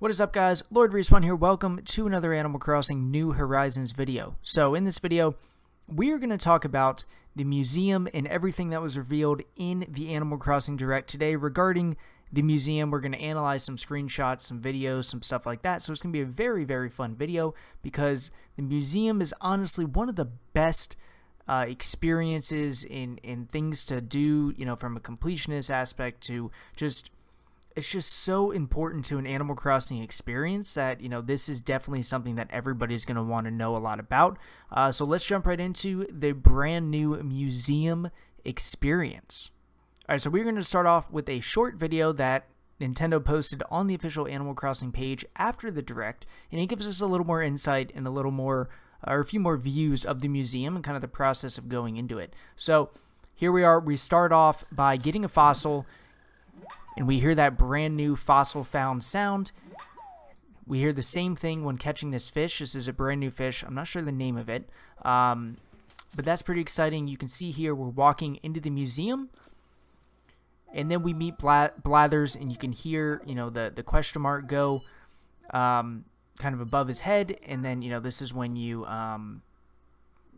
What is up guys, Lord Respawn here, welcome to another Animal Crossing New Horizons video. So in this video, we are going to talk about the museum and everything that was revealed in the Animal Crossing Direct today regarding the museum. We're going to analyze some screenshots, some videos, some stuff like that. So it's going to be a very, very fun video because the museum is honestly one of the best uh, experiences in, in things to do, you know, from a completionist aspect to just it's just so important to an Animal Crossing experience that you know this is definitely something that everybody's going to want to know a lot about. Uh, so let's jump right into the brand new museum experience. All right, so we're going to start off with a short video that Nintendo posted on the official Animal Crossing page after the direct, and it gives us a little more insight and a little more, or a few more views of the museum and kind of the process of going into it. So here we are. We start off by getting a fossil and we hear that brand new fossil found sound. We hear the same thing when catching this fish. This is a brand new fish. I'm not sure the name of it, um, but that's pretty exciting. You can see here we're walking into the museum, and then we meet Blathers, and you can hear you know the the question mark go um, kind of above his head, and then you know this is when you um,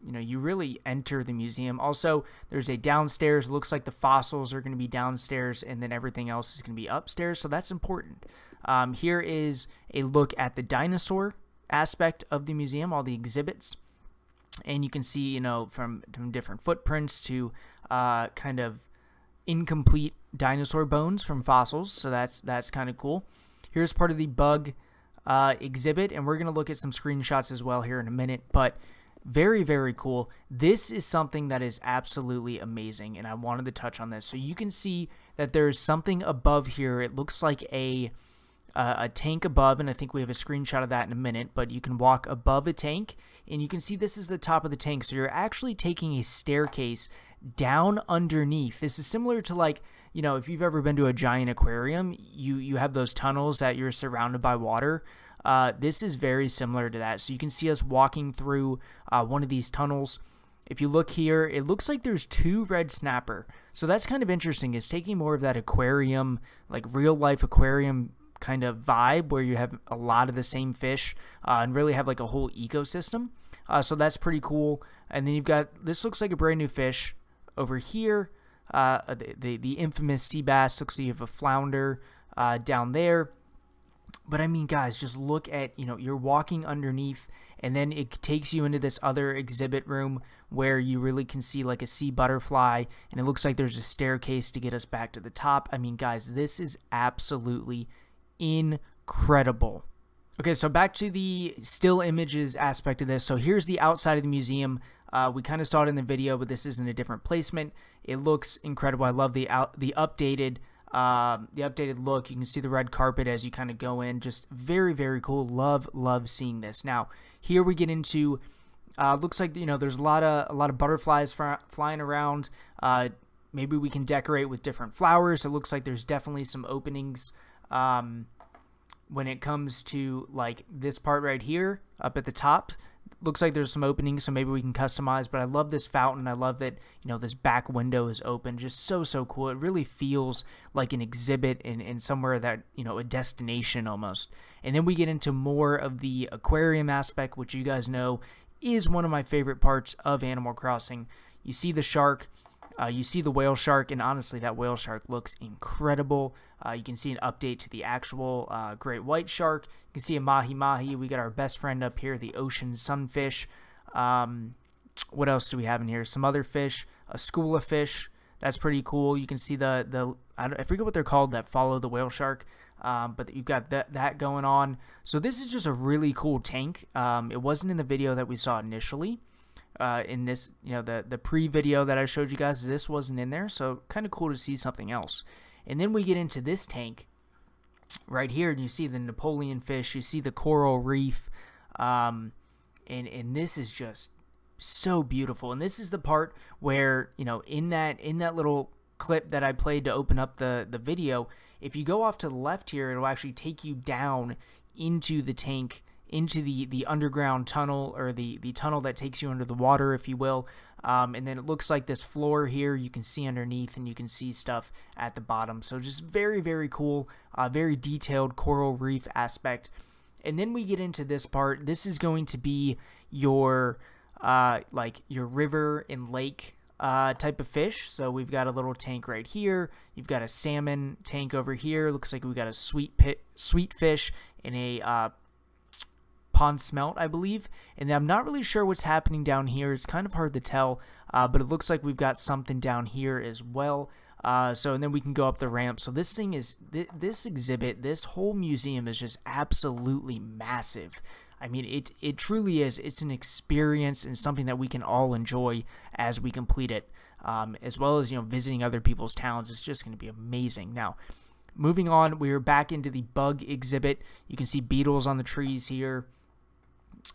you know you really enter the museum. Also there's a downstairs looks like the fossils are going to be downstairs and then everything else is going to be upstairs so that's important. Um, here is a look at the dinosaur aspect of the museum all the exhibits. And you can see you know from, from different footprints to uh, kind of incomplete dinosaur bones from fossils so that's that's kind of cool. Here's part of the bug uh, exhibit and we're going to look at some screenshots as well here in a minute but very, very cool. This is something that is absolutely amazing, and I wanted to touch on this. So you can see that there's something above here. It looks like a uh, a tank above, and I think we have a screenshot of that in a minute, but you can walk above a tank, and you can see this is the top of the tank. So you're actually taking a staircase down underneath. This is similar to like, you know, if you've ever been to a giant aquarium, you, you have those tunnels that you're surrounded by water. Uh, this is very similar to that. So you can see us walking through uh, one of these tunnels. If you look here, it looks like there's two red snapper. So that's kind of interesting. It's taking more of that aquarium, like real life aquarium kind of vibe where you have a lot of the same fish uh, and really have like a whole ecosystem. Uh, so that's pretty cool. And then you've got, this looks like a brand new fish over here. Uh, the, the, the infamous sea bass looks like you have a flounder uh, down there. But I mean, guys, just look at, you know, you're walking underneath and then it takes you into this other exhibit room where you really can see like a sea butterfly and it looks like there's a staircase to get us back to the top. I mean, guys, this is absolutely incredible. Okay, so back to the still images aspect of this. So here's the outside of the museum. Uh, we kind of saw it in the video, but this is in a different placement. It looks incredible. I love the out the updated um, the updated look. You can see the red carpet as you kind of go in. Just very, very cool. Love, love seeing this. Now, here we get into. Uh, looks like you know there's a lot of a lot of butterflies flying around. Uh, maybe we can decorate with different flowers. It looks like there's definitely some openings um, when it comes to like this part right here up at the top looks like there's some openings, so maybe we can customize. But I love this fountain. I love that you know this back window is open. Just so so cool. It really feels like an exhibit in, in somewhere that you know a destination almost. And then we get into more of the aquarium aspect, which you guys know is one of my favorite parts of Animal Crossing. You see the shark. Uh, you see the whale shark, and honestly, that whale shark looks incredible. Uh, you can see an update to the actual uh, great white shark. You can see a mahi mahi. We got our best friend up here, the ocean sunfish. Um, what else do we have in here? Some other fish, a school of fish. That's pretty cool. You can see the the I, I forget what they're called that follow the whale shark. Um, but you've got that that going on. So this is just a really cool tank. Um, it wasn't in the video that we saw initially uh, in this, you know, the, the pre-video that I showed you guys, this wasn't in there, so kind of cool to see something else. And then we get into this tank right here, and you see the Napoleon fish, you see the coral reef, um, and, and this is just so beautiful. And this is the part where, you know, in that, in that little clip that I played to open up the, the video, if you go off to the left here, it'll actually take you down into the tank into the, the underground tunnel or the, the tunnel that takes you under the water, if you will. Um, and then it looks like this floor here you can see underneath and you can see stuff at the bottom. So just very, very cool, uh, very detailed coral reef aspect. And then we get into this part. This is going to be your uh, like your river and lake uh, type of fish. So we've got a little tank right here. You've got a salmon tank over here. Looks like we've got a sweet pit, sweet fish and a uh, pond smelt, I believe. And I'm not really sure what's happening down here. It's kind of hard to tell, uh, but it looks like we've got something down here as well. Uh, so and then we can go up the ramp. So this thing is th this exhibit, this whole museum is just absolutely massive. I mean, it it truly is. It's an experience and something that we can all enjoy as we complete it, um, as well as you know visiting other people's towns. It's just going to be amazing. Now, moving on, we're back into the bug exhibit. You can see beetles on the trees here.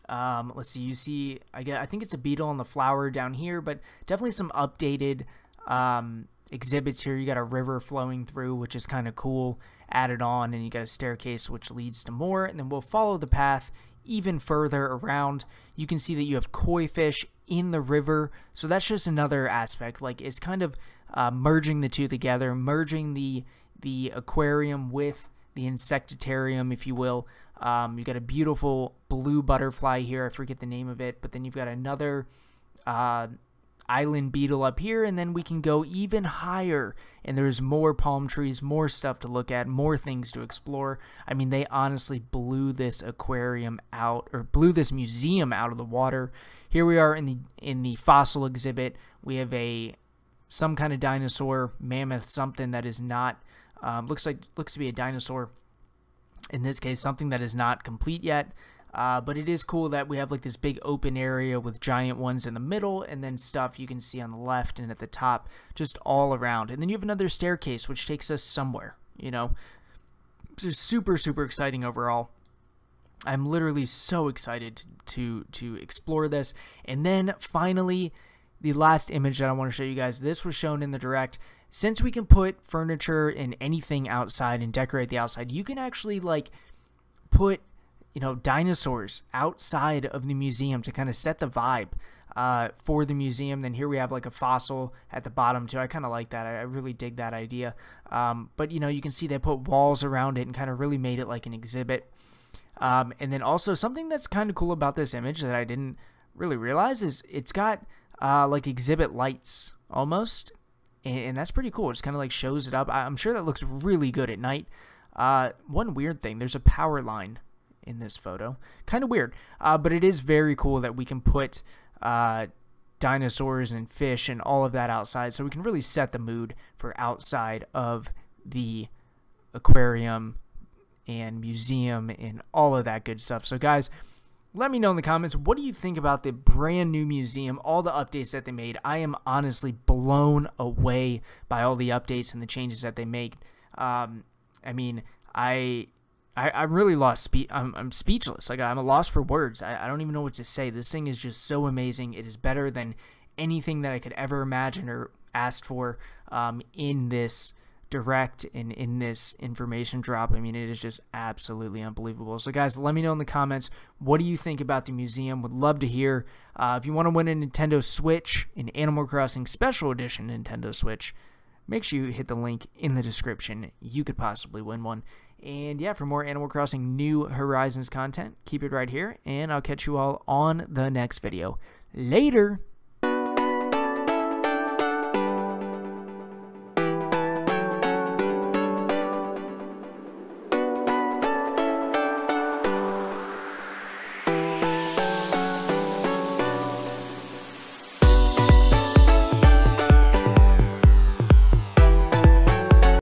Um, let's see. You see, I get. I think it's a beetle on the flower down here, but definitely some updated um, exhibits here. You got a river flowing through, which is kind of cool. Added on, and you got a staircase which leads to more. And then we'll follow the path even further around. You can see that you have koi fish in the river. So that's just another aspect. Like it's kind of uh, merging the two together, merging the the aquarium with the insectarium, if you will. Um, you got a beautiful blue butterfly here. I forget the name of it, but then you've got another uh, island beetle up here, and then we can go even higher. And there's more palm trees, more stuff to look at, more things to explore. I mean, they honestly blew this aquarium out, or blew this museum out of the water. Here we are in the in the fossil exhibit. We have a some kind of dinosaur, mammoth, something that is not um, looks like looks to be a dinosaur. In this case, something that is not complete yet. Uh, but it is cool that we have like this big open area with giant ones in the middle and then stuff you can see on the left and at the top just all around. And then you have another staircase which takes us somewhere, you know. Just super, super exciting overall. I'm literally so excited to to explore this. And then finally, the last image that I want to show you guys. This was shown in the direct. Since we can put furniture and anything outside and decorate the outside, you can actually like put you know, dinosaurs outside of the museum to kind of set the vibe uh, for the museum. Then here we have like a fossil at the bottom too. I kind of like that. I, I, really dig that idea. Um, but you know, you can see they put walls around it and kind of really made it like an exhibit. Um, and then also something that's kind of cool about this image that I didn't really realize is it's got uh, like exhibit lights almost. And, that's pretty cool. It just kind of like shows it up. I, am sure that looks really good at night. Uh, one weird thing, there's a power line in this photo. Kind of weird, uh, but it is very cool that we can put uh, dinosaurs and fish and all of that outside, so we can really set the mood for outside of the aquarium and museum and all of that good stuff. So, guys, let me know in the comments what do you think about the brand new museum, all the updates that they made. I am honestly blown away by all the updates and the changes that they make. Um, I mean, I I, I really lost spe- I'm, I'm speechless. Like I'm a loss for words. I, I don't even know what to say. This thing is just so amazing. It is better than anything that I could ever imagine or asked for um, in this direct and in this information drop. I mean, it is just absolutely unbelievable. So, guys, let me know in the comments what do you think about the museum. Would love to hear. Uh, if you want to win a Nintendo Switch, an Animal Crossing Special Edition Nintendo Switch, make sure you hit the link in the description. You could possibly win one. And yeah, for more Animal Crossing New Horizons content, keep it right here, and I'll catch you all on the next video. Later!